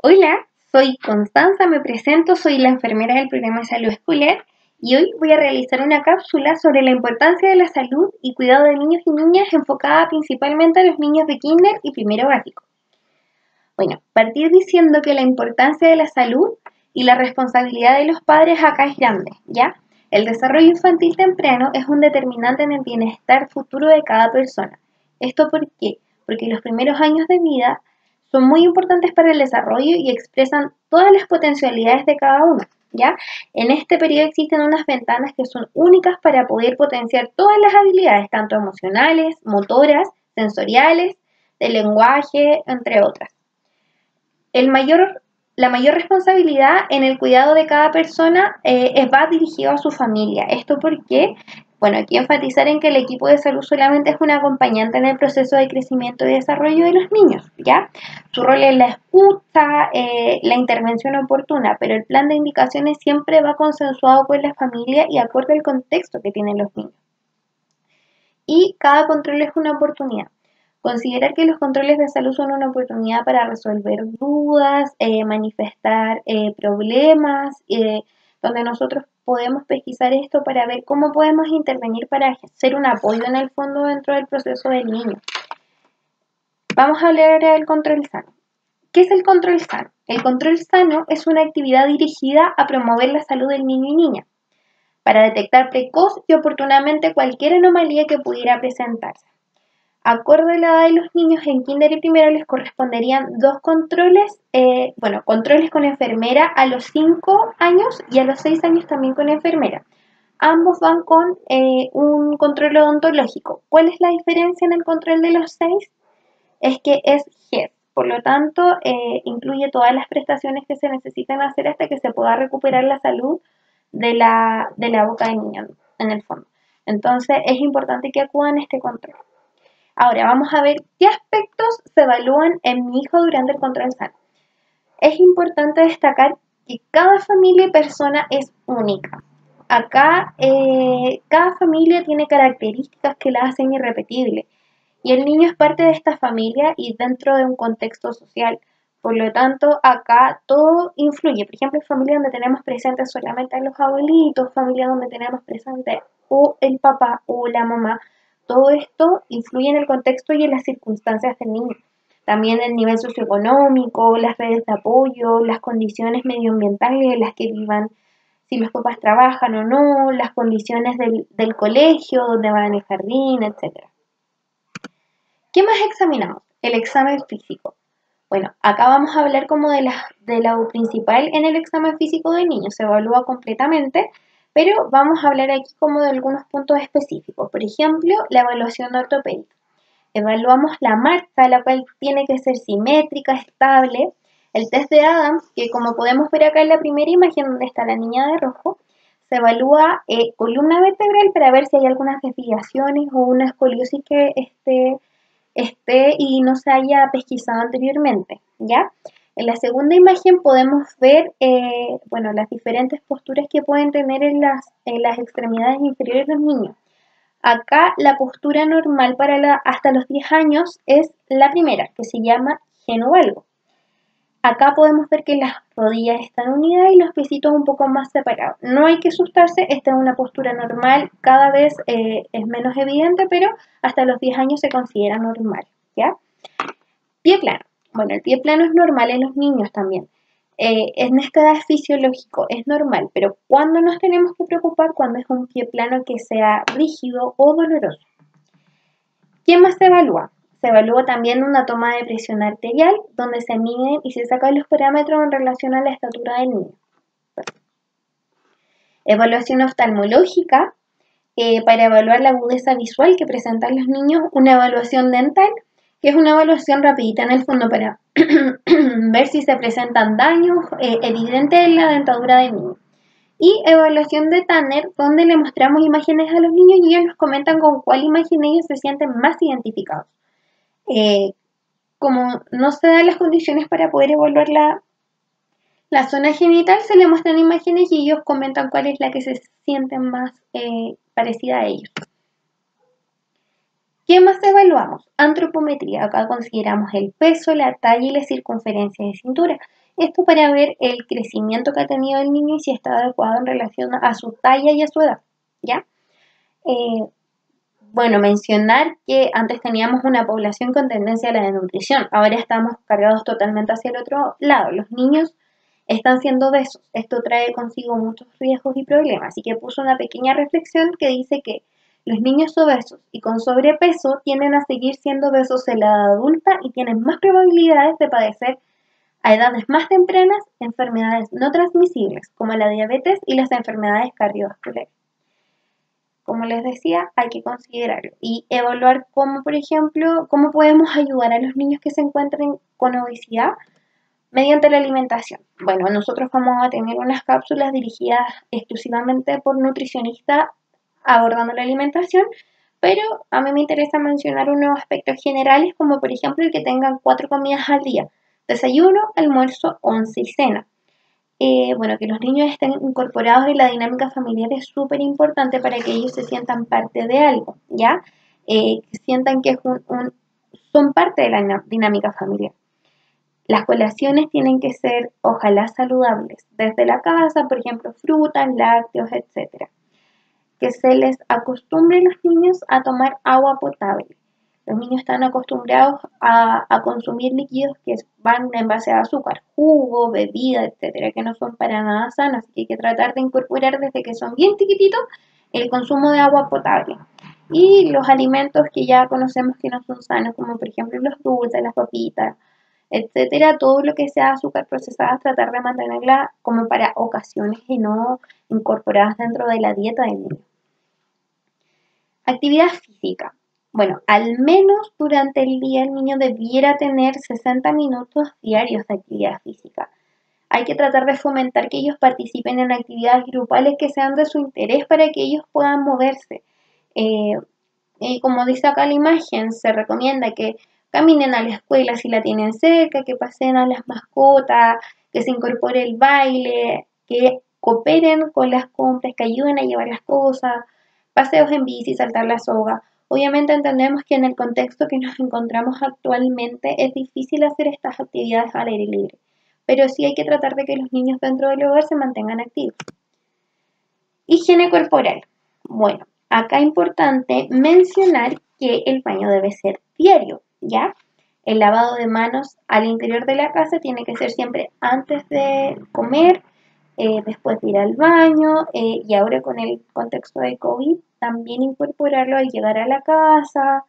Hola, soy Constanza, me presento, soy la enfermera del programa de salud escolar y hoy voy a realizar una cápsula sobre la importancia de la salud y cuidado de niños y niñas enfocada principalmente a los niños de kinder y primero básico. Bueno, partir diciendo que la importancia de la salud y la responsabilidad de los padres acá es grande, ¿ya? El desarrollo infantil temprano es un determinante en el bienestar futuro de cada persona. ¿Esto por qué? Porque los primeros años de vida son muy importantes para el desarrollo y expresan todas las potencialidades de cada uno. ¿Ya? En este periodo existen unas ventanas que son únicas para poder potenciar todas las habilidades, tanto emocionales, motoras, sensoriales, de lenguaje, entre otras. El mayor, la mayor responsabilidad en el cuidado de cada persona eh, va dirigido a su familia. Esto porque bueno, aquí enfatizar en que el equipo de salud solamente es un acompañante en el proceso de crecimiento y desarrollo de los niños, ¿ya? Su rol es la escucha, eh, la intervención oportuna, pero el plan de indicaciones siempre va consensuado con la familia y acorde al contexto que tienen los niños. Y cada control es una oportunidad. Considerar que los controles de salud son una oportunidad para resolver dudas, eh, manifestar eh, problemas, donde nosotros podemos pesquisar esto para ver cómo podemos intervenir para ser un apoyo en el fondo dentro del proceso del niño. Vamos a hablar del control sano. ¿Qué es el control sano? El control sano es una actividad dirigida a promover la salud del niño y niña, para detectar precoz y oportunamente cualquier anomalía que pudiera presentarse. Acorde a la edad de los niños en kinder y primero les corresponderían dos controles, eh, bueno, controles con enfermera a los 5 años y a los 6 años también con enfermera. Ambos van con eh, un control odontológico. ¿Cuál es la diferencia en el control de los 6? Es que es GED, por lo tanto eh, incluye todas las prestaciones que se necesitan hacer hasta que se pueda recuperar la salud de la, de la boca del niño en el fondo. Entonces es importante que acudan a este control. Ahora vamos a ver qué aspectos se evalúan en mi hijo durante el control sano. Es importante destacar que cada familia y persona es única. Acá eh, cada familia tiene características que la hacen irrepetible y el niño es parte de esta familia y dentro de un contexto social. Por lo tanto, acá todo influye. Por ejemplo, familia donde tenemos presentes solamente a los abuelitos, familia donde tenemos presente o el papá o la mamá, todo esto influye en el contexto y en las circunstancias del niño. También el nivel socioeconómico, las redes de apoyo, las condiciones medioambientales en las que vivan, si los papás trabajan o no, las condiciones del, colegio, donde van el jardín, etc. ¿Qué más examinamos? El examen físico. Bueno, acá vamos a hablar como de, la, de lo principal en el examen físico del niño. Se evalúa completamente pero vamos a hablar aquí como de algunos puntos específicos. Por ejemplo, la evaluación ortopédica. Evaluamos la marcha, la cual tiene que ser simétrica, estable. El test de Adams, que como podemos ver acá en la primera imagen donde está la niña de rojo, se evalúa eh, columna vertebral para ver si hay algunas desviaciones o una escoliosis que esté, esté y no se haya pesquisado anteriormente, ¿ya? En la segunda imagen podemos ver eh, bueno, las diferentes posturas que pueden tener en las, extremidades inferiores de los niños. Acá la postura normal para hasta los 10 años es la primera, que se llama genovalgo. Acá podemos ver que las rodillas están unidas y los piecitos un poco más separados. No hay que asustarse, esta es una postura normal, cada vez eh, es menos evidente, pero hasta los 10 años se considera normal. ¿ya? Pie plano. Bueno, el pie plano es normal en los niños también. Eh, en esta edad es fisiológico, es normal, pero ¿cuándo nos tenemos que preocupar? Cuando es un pie plano que sea rígido o doloroso. ¿Qué más se evalúa? Se evalúa también una toma de presión arterial, donde se miden y se sacan los parámetros en relación a la estatura del niño. Evaluación oftalmológica, eh, para evaluar la agudeza visual que presentan los niños, una evaluación dental que es una evaluación rapidita en el fondo para ver si se presentan daños eh, evidentes en la dentadura del niño. Y evaluación de Tanner, donde le mostramos imágenes a los niños y ellos nos comentan con cuál imagen ellos se sienten más identificados. Eh, como no se dan las condiciones para poder evaluar la, la zona genital, se le muestran imágenes y ellos comentan cuál es la que se sienten más eh, parecida a ellos. ¿Qué más evaluamos? Antropometría. Acá consideramos el peso, la talla y la circunferencia de cintura. Esto para ver el crecimiento que ha tenido el niño y si está adecuado en relación a su talla y a su edad, ¿ya? Eh, bueno, mencionar que antes teníamos una población con tendencia a la desnutrición, ahora estamos cargados totalmente hacia el otro lado. Los niños están siendo obesos. Esto trae consigo muchos riesgos y problemas. Así que puso una pequeña reflexión que dice que los niños obesos y con sobrepeso tienden a seguir siendo obesos en la edad adulta y tienen más probabilidades de padecer a edades más tempranas enfermedades no transmisibles como la diabetes y las enfermedades cardiovasculares. Como les decía, hay que considerarlo y evaluar cómo, por ejemplo, cómo podemos ayudar a los niños que se encuentren con obesidad mediante la alimentación. Bueno, nosotros vamos a tener unas cápsulas dirigidas exclusivamente por nutricionistas abordando la alimentación, pero a mí me interesa mencionar unos aspectos generales como por ejemplo el que tengan cuatro comidas al día, desayuno, almuerzo, once y cena. Eh, bueno, que los niños estén incorporados en la dinámica familiar es súper importante para que ellos se sientan parte de algo, ¿ya? Eh, que sientan que es un, son parte de la dinámica familiar. Las colaciones tienen que ser, ojalá, saludables, desde la casa, por ejemplo, frutas, lácteos, etc. Que se les acostumbre a los niños a tomar agua potable. Los niños están acostumbrados a, consumir líquidos que van en base a azúcar, jugo, bebida, etcétera, que no son para nada sanos. Así que hay que tratar de incorporar desde que son bien chiquititos el consumo de agua potable. Y los alimentos que ya conocemos que no son sanos, como por ejemplo los dulces, las papitas, etcétera, todo lo que sea azúcar procesada, tratar de mantenerla como para ocasiones y no incorporadas dentro de la dieta del niño. Actividad física. Bueno, al menos durante el día el niño debiera tener 60 minutos diarios de actividad física. Hay que tratar de fomentar que ellos participen en actividades grupales que sean de su interés para que ellos puedan moverse. Eh, y como dice acá la imagen, se recomienda que caminen a la escuela si la tienen cerca, que pasen a las mascotas, que se incorpore el baile, que cooperen con las compras, que ayuden a llevar las cosas, paseos en bici, saltar la soga. Obviamente entendemos que en el contexto que nos encontramos actualmente es difícil hacer estas actividades al aire libre, pero sí hay que tratar de que los niños dentro del hogar se mantengan activos. Higiene corporal. Bueno, acá es importante mencionar que el baño debe ser diario, ¿ya? El lavado de manos al interior de la casa tiene que ser siempre antes de comer, eh, después de ir al baño eh, y ahora con el contexto de COVID también incorporarlo al llegar a la casa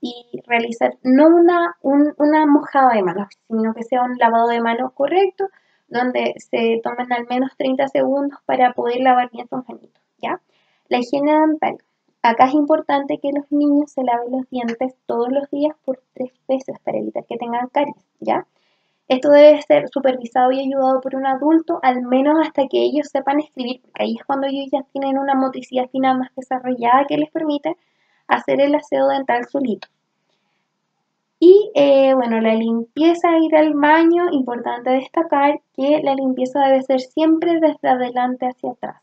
y realizar no una, una mojada de manos, sino que sea un lavado de manos correcto donde se tomen al menos 30 segundos para poder lavar bien sus manitos, ¿ya? La higiene dental. Acá es importante que los niños se laven los dientes todos los días por tres veces para evitar que tengan caries, ¿ya? Esto debe ser supervisado y ayudado por un adulto, al menos hasta que ellos sepan escribir, porque ahí es cuando ellos ya tienen una motricidad fina más desarrollada que les permite hacer el aseo dental solito. Y eh, bueno, la limpieza, ir al baño, importante destacar que la limpieza debe ser siempre desde adelante hacia atrás,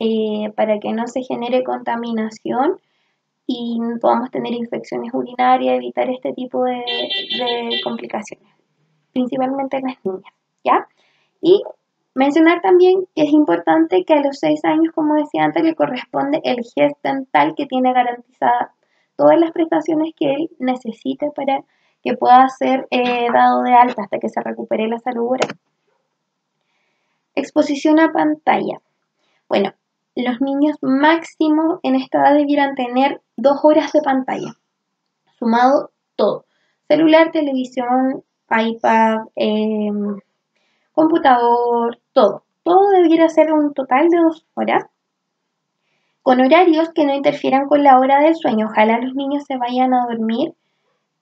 eh, para que no se genere contaminación y podamos tener infecciones urinarias, evitar este tipo de complicaciones principalmente en las niñas, ¿ya? Y mencionar también que es importante que a los 6 años, como decía antes, le corresponde el GES dental que tiene garantizada todas las prestaciones que él necesite para que pueda ser eh, dado de alta hasta que se recupere la salud oral. Exposición a pantalla. Bueno, los niños máximo en esta edad debieran tener dos horas de pantalla, sumado todo, celular, televisión, iPad, em, computador, todo. Todo debiera ser un total de dos horas, con horarios que no interfieran con la hora del sueño. Ojalá los niños se vayan a dormir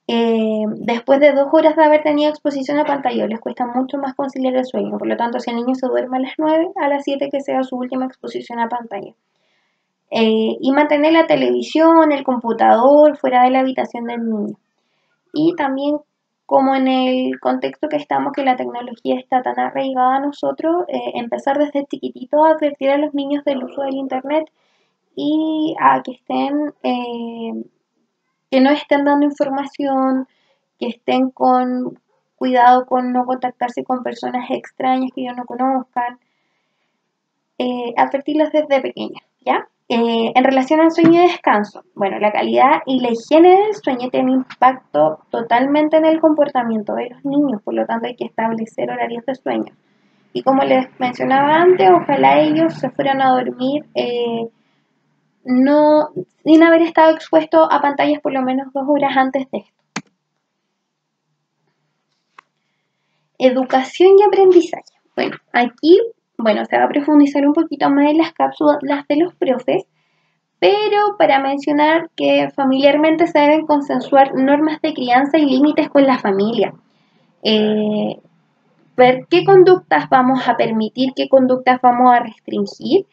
em, después de dos horas de haber tenido exposición a pantalla. Les cuesta mucho más conciliar el sueño. Por lo tanto, si el niño se duerme a las 9, a las 7 que sea su última exposición a pantalla. Eh, y mantener la televisión, el computador fuera de la habitación del niño. Y también como en el contexto que estamos, que la tecnología está tan arraigada a nosotros, eh, empezar desde chiquitito a advertir a los niños del uso del Internet y a que estén, eh, que no estén dando información, que estén con cuidado con no contactarse con personas extrañas que ellos no conozcan, eh, advertirlos desde pequeños, ¿ya? Eh, en relación al sueño y descanso, bueno, la calidad y la higiene del sueño tiene impacto totalmente en el comportamiento de los niños, por lo tanto hay que establecer horarios de sueño. Y como les mencionaba antes, ojalá ellos se fueran a dormir eh, no, sin haber estado expuesto a pantallas por lo menos dos horas antes de esto. Educación y aprendizaje. Bueno, aquí bueno, se va a profundizar un poquito más en las cápsulas de los profes, pero para mencionar que familiarmente se deben consensuar normas de crianza y límites con la familia. Eh, ver qué conductas vamos a permitir, qué conductas vamos a restringir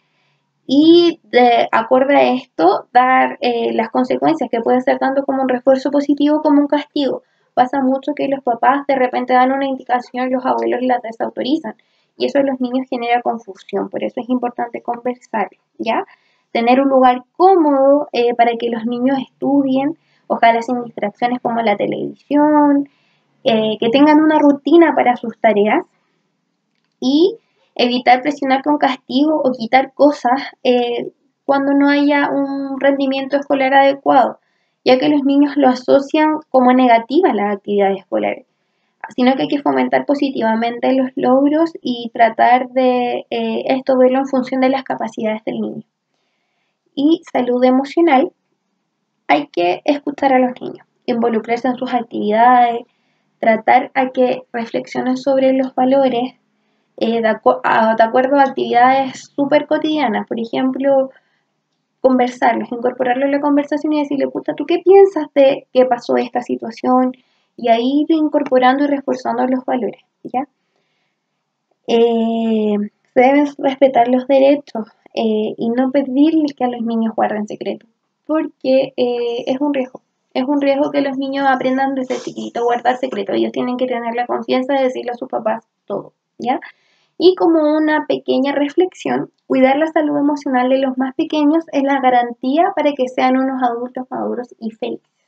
y de acuerdo a esto dar eh, las consecuencias que puede ser tanto como un refuerzo positivo como un castigo. Pasa mucho que los papás de repente dan una indicación, los abuelos la desautorizan y eso en los niños genera confusión, por eso es importante conversar, ¿ya? Tener un lugar cómodo eh, para que los niños estudien, ojalá sin distracciones como la televisión, eh, que tengan una rutina para sus tareas y evitar presionar con castigo o quitar cosas eh, cuando no haya un rendimiento escolar adecuado, ya que los niños lo asocian como negativa las actividades escolares sino que hay que fomentar positivamente los logros y tratar de eh, esto verlo en función de las capacidades del niño. Y salud emocional, hay que escuchar a los niños, involucrarse en sus actividades, tratar a que reflexionen sobre los valores eh, de, acuerdo a actividades súper cotidianas, por ejemplo, conversarlos, incorporarlo en la conversación y decirle, puta, ¿tú qué piensas de qué pasó esta situación? Y ahí incorporando y reforzando los valores, ¿ya? Eh, se deben respetar los derechos eh, y no pedirle que a los niños guarden secreto, porque eh, es un riesgo. Es un riesgo que los niños aprendan desde chiquito a guardar secreto. Ellos tienen que tener la confianza de decirle a sus papás todo, ¿ya? Y como una pequeña reflexión, cuidar la salud emocional de los más pequeños es la garantía para que sean unos adultos maduros y felices.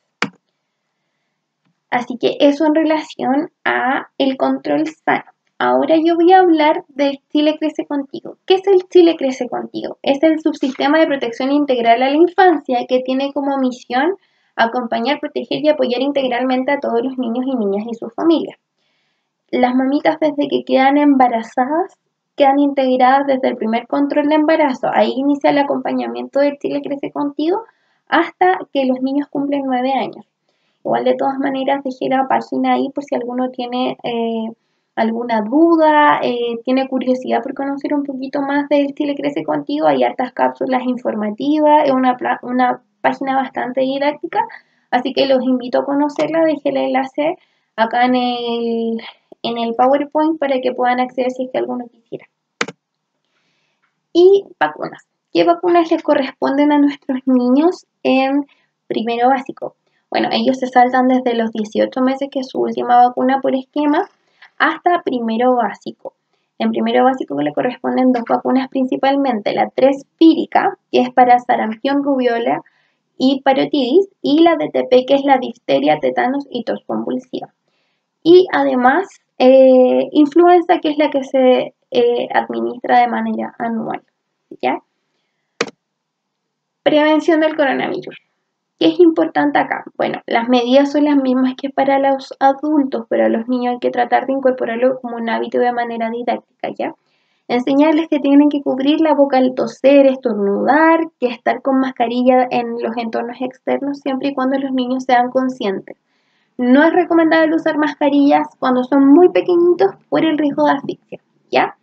Así que eso en relación a el control sano. Ahora yo voy a hablar del Chile Crece Contigo. ¿Qué es el Chile Crece Contigo? Es el subsistema de protección integral a la infancia que tiene como misión acompañar, proteger y apoyar integralmente a todos los niños y niñas y sus familias. Las mamitas desde que quedan embarazadas quedan integradas desde el primer control de embarazo. Ahí inicia el acompañamiento del Chile Crece Contigo hasta que los niños cumplen nueve años. Igual de todas maneras dejé la página ahí por si alguno tiene eh, alguna duda, eh, tiene curiosidad por conocer un poquito más del Chile Crece Contigo. Hay hartas cápsulas informativas, es una, una página bastante didáctica, así que los invito a conocerla. Dejé el enlace acá en el, en el PowerPoint para que puedan acceder si es que alguno quisiera. Y vacunas. ¿Qué vacunas les corresponden a nuestros niños en primero básico? Bueno, ellos se saltan desde los 18 meses, que es su última vacuna por esquema, hasta primero básico. En primero básico le corresponden dos vacunas principalmente, la 3 pírica, que es para sarampión, rubiola y parotiditis, y la DTP, que es la difteria, tetanos y tos convulsiva. Y además, eh, influenza, que es la que se eh, administra de manera anual. ¿ya? Prevención del coronavirus. ¿Qué es importante acá? Bueno, las medidas son las mismas que para los adultos, pero a los niños hay que tratar de incorporarlo como un hábito de manera didáctica, ¿ya? Enseñarles que tienen que cubrir la boca al toser, estornudar, que estar con mascarilla en los entornos externos siempre y cuando los niños sean conscientes. No es recomendable usar mascarillas cuando son muy pequeñitos por el riesgo de asfixia, ¿ya?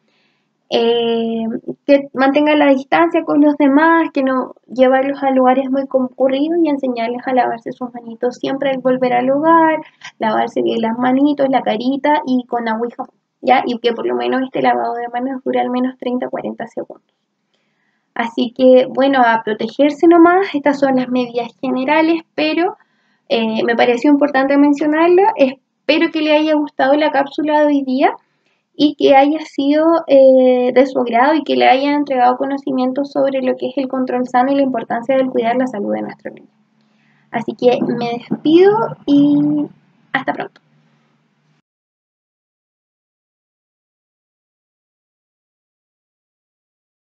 Eh, que mantengan la distancia con los demás, que no llevarlos a lugares muy concurridos y enseñarles a lavarse sus manitos siempre al volver al hogar, lavarse bien las manitos, la carita y con agua y ¿ya? Y que por lo menos este lavado de manos dure al menos 30-40 segundos. Así que, bueno, a protegerse nomás, estas son las medidas generales, pero eh, me pareció importante mencionarlo. Espero que le haya gustado la cápsula de hoy día y que haya sido eh, de su agrado y que le hayan entregado conocimientos sobre lo que es el control sano y la importancia del cuidar la salud de nuestro niño. Así que me despido y hasta pronto.